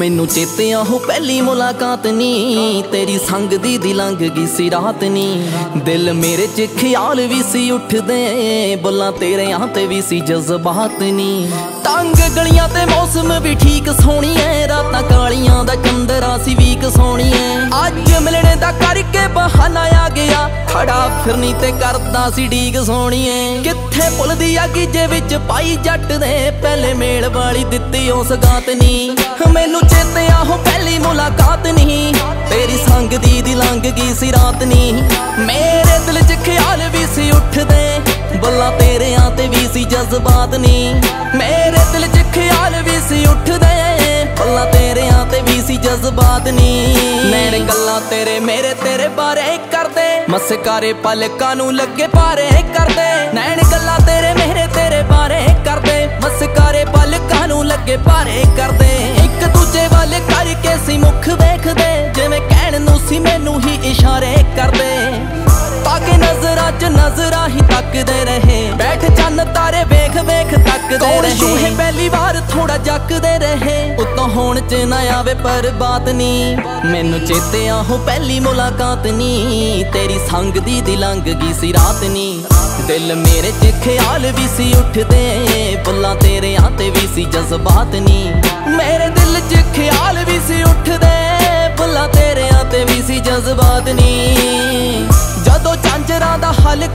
ਮੈਨੂੰ ਚੇਤੇ ਆਹੋ ਪਹਿਲੀ ਮੁਲਾਕਾਤ ਨੀ। ਤੇਰੀ ਸੰਗ ਦੀ ਦੀ ਲੰਘ ਗਈ ਸੀ ਰਾਤ ਨੀ। ਦਿਲ ਮੇਰੇ 'ਚ ਖਿਆਲ ਵੀ ਸੀ ਉੱਠਦੇ। ਬੁੱਲਾਂ ਤੇਰੇ ਆਂ ਤੇ ਵੀ ਸੀ ਜਜ਼ਬਾਤ ਨੀ। ਤੰਗ ਗਲੀਆਂ ਤੇ ਮੌਸਮ ਵੀ ਠੀਕ ਸੋਹਣੀ ਸੋਹਣੀਏ ਰਾਤਾਂ ਕਾਲੀਆਂ ਦਾ ਚੰਦਰਾ ਸੀ ਵੀਕ ਸੋਹਣੀਏ ਅੱਜ ਮਿਲਣੇ ਦਾ ਕਰਕੇ ਬਹਾਨਾ ਗਿਆ। ਖੜਾ ਫਿਰਨੀ ਤੇ ਕਰਦਾ ਸੀ ਡੀਕ ਸੋਹਣੀਏ। ਕਿੱਥੇ ਭੁੱਲਦੀ ਆ ਜੇ ਵਿੱਚ ਪਾਈ ਜੱਟ ਦੇ ਪਹਿਲੇ ਮੇਲ ਵਾਲੀ ਦਿੱਤੀ ਉਸ ਗਾਤ ਨੀ। ਮੈਨੂੰ ਚੇਤੇ ਆਹੋ ਪਹਿਲੀ ਮੁਲਾਕਾਤ ਨਹੀਂ ਤੇਰੀ ਸੰਗ ਦੀ ਦੀ ਲੰਘ ਗਈ ਸੀ ਰਾਤ ਨਹੀਂ ਮੇਰੇ ਦਿਲ 'ਚ ਖਿਆਲ ਵੀ ਸੀ ਉੱਠਦੇ। ਬੱਲਾ ਤੇਰਿਆਂ ਤੇ ਵੀ ਸੀ ਜਜ਼ਬਾਤ ਨਹੀਂ ਮੇਰੇ ਦਿਲ 'ਚ ਜਜ਼ਬਾਤ ਨਹੀਂ ਮੇਰੇ ਗੱਲਾਂ ਤੇਰੇ ਮੇਰੇ ਤੇਰੇ ਬਾਰੇ ਕਰਦੇ। ਮਸਕਾਰੇ ਪਲਕਾਂ ਨੂੰ ਲੱਗੇ ਪਾਰੇ ਕਰਦੇ। ਨੈਣ ਗੱਲਾਂ ਤੇਰੇ ਮੇਰੇ ਤੇਰੇ ਬਾਰੇ ਕਰਦੇ। ਮਸਕਾਰੇ ਪਲਕਾਂ ਨੂੰ ਲੱਗੇ ਪਾਰੇ ਕਰਦੇ। ਇੱਕ ਦੂਜੇ ਵੱਲ ਕਰਕੇ ਸੀ ਮੁਖ ਵੇਖਦੇ। ਜਿਵੇਂ ਕਹਿਣ ਨੂੰ ਸੀ ਮੈਨੂੰ ਹੀ ਇਸ਼ਾਰੇ ਕਰਦੇ। ਤਾਂ ਕਿ ਨਜ਼ਰਾਂ 'ਚ ਨਜ਼ਰਾਂ ਹੀ ਤੱਕਦੇ ਰਹੇ। ਬੈਠ ਚੰਨ ਤਾਰੇ ਵੇਖ ਵੇਖ ਤੱਕਦੇ ਰਹੇ। ਜੱਕਦੇ ਰਹੇ। ਉਤੋਂ ਹੋਣ 'ਚ ਨਾ ਆਵੇ ਪਰ ਬਾਤ ਨਹੀਂ। ਮੈਨੂੰ ਚੇਤੇ ਆਹੋ ਪਹਿਲੀ ਮੁਲਾਕਾਤ ਨਹੀਂ। ਤੇਰੀ ਸੰਗ ਦੀ ਦੀ ਲੰਘ ਗਈ ਸੀ ਰਾਤ ਨਹੀਂ। ਦਿਲ ਮੇਰੇ 'ਚ ਖਿਆਲ ਵੀ ਸੀ ਉੱਠਦੇ। ਬੁੱਲਾਂ ਤੇਰੇ ਆਂ ਤੇ ਵੀ ਸੀ ਜਜ਼ਬਾਤ ਨਹੀਂ। ਮੇਰੇ ਦਿਲ 'ਚ ਖਿਆਲ ਵੀ ਸੀ ਉੱਠਦੇ। ਬੁੱਲਾਂ ਤੇਰੇ ਆ ਤੇ ਵੀ ਸੀ ਜਜ਼ਬਾਤ ਨਹੀਂ।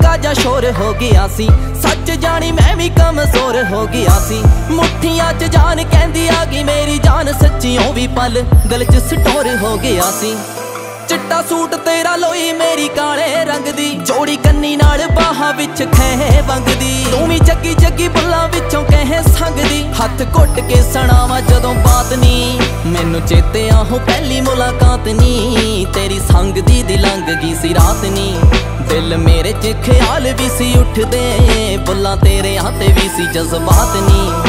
ਦਾ ਜਾਂ ਸ਼ੋਰ ਹੋ ਗਿਆ ਸੀ? ਸੱਚ ਜਾਣੀ ਮੈਂ ਵੀ ਕਮਜ਼ੋਰ ਹੋ ਗਿਆ ਸੀ। ਮੁੱਠੀਆਂ 'ਚ ਜਾਨ ਕਹਿੰਦੀ ਆ ਗਈ, ਮੇਰੀ ਜਾਨ ਸੱਚੀਓ ਵੀ ਪਲ। ਗਲ 'ਚ ਸਟੋਰ ਹੋ ਗਿਆ ਸੀ। ਚਿੱਟਾ ਸੂਟ ਤੇਰਾ ਲੋਈ ਮੇਰੀ ਕਾਲੇ ਰੰਗ ਦੀ। ਜੋੜੀ ਕੰਨੀ ਨਾਲ ਬਾਹਾਂ ਵਿੱਚ ਖੇ ਵੰਗਦੀ। ਤੂੰ ਵੀ ਜੱਗੀ ਜੱਗੀ ਬੁੱਲਾਂ ਵਿੱਚੋਂ ਕਹੇ ਸੰਗਦੀ। ਹੱਥ ਘੁੱਟ ਕੇ ਸਣਾਵਾ ਜਦੋਂ ਬਾਤ ਨਹੀਂ। ਮੈਨੂੰ ਚੇਤੇ ਆਹੋ ਪਹਿਲੀ ਮੁਲਾਕਾਤ ਨੀ। ਤੇਰੀ ਸੰਗ ਦੀ ਦੀ ਲੰਘ ਗਈ ਸੀ ਰਾਤ ਨਹੀਂ ਦਿਲ ਮੇਰੇ 'ਚ ਖਿਆਲ ਵੀ ਸੀ ਉੱਠਦੇ। ਬੁੱਲਾਂ ਤੇਰੇ ਹੱਥ ਵੀ ਸੀ ਜਜ਼ਬਾਤ ਨਹੀਂ